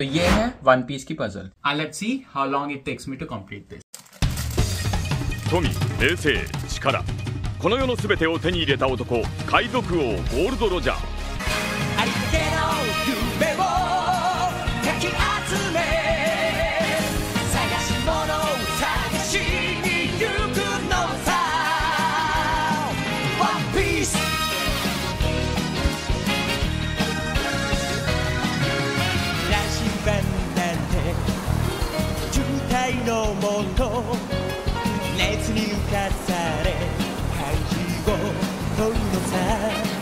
तो ये है वन पीस की puzzle and let's see how long it takes me to complete this 富名声力この世の全てを手に入れた男海賊王ゴールド・ロジャー 代のもの熱に浮かされ灰を取るのさ